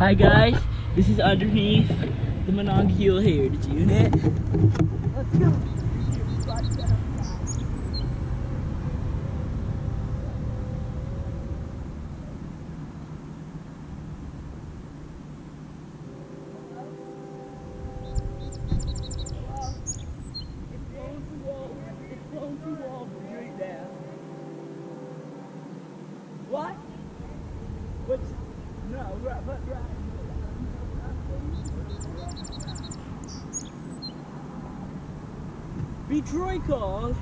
Hi guys, this is underneath the Monongahela Heritage Unit. Let's go. Be Troy called.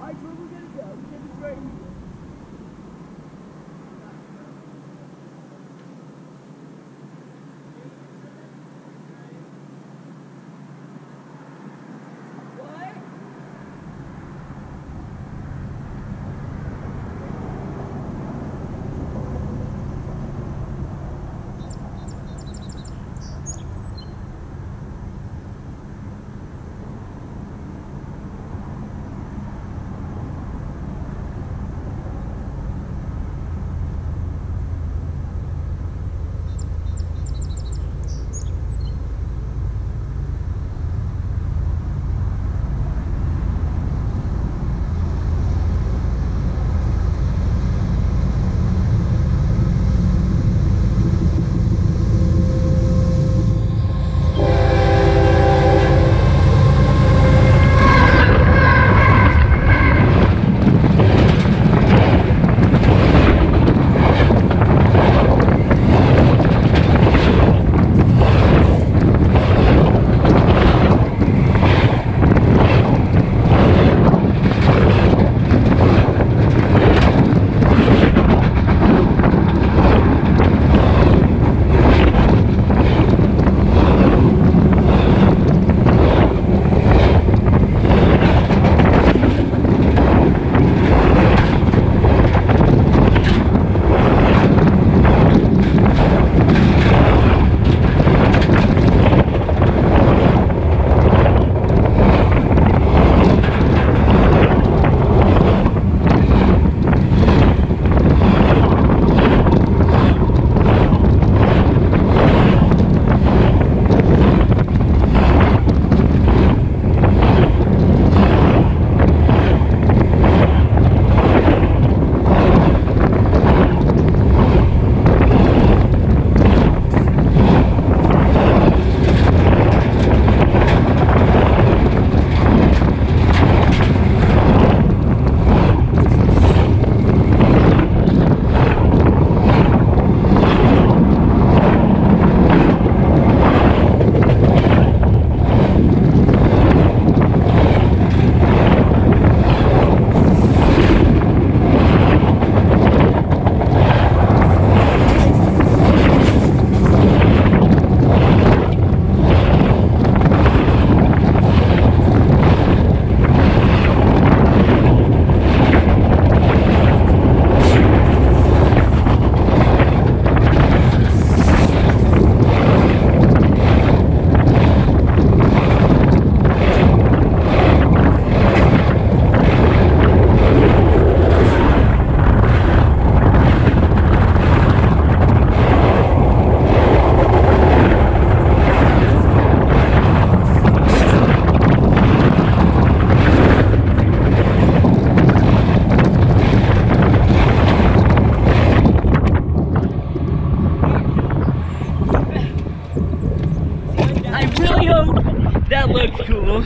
Alright, where we gonna go? We're gonna Hope that looks cool.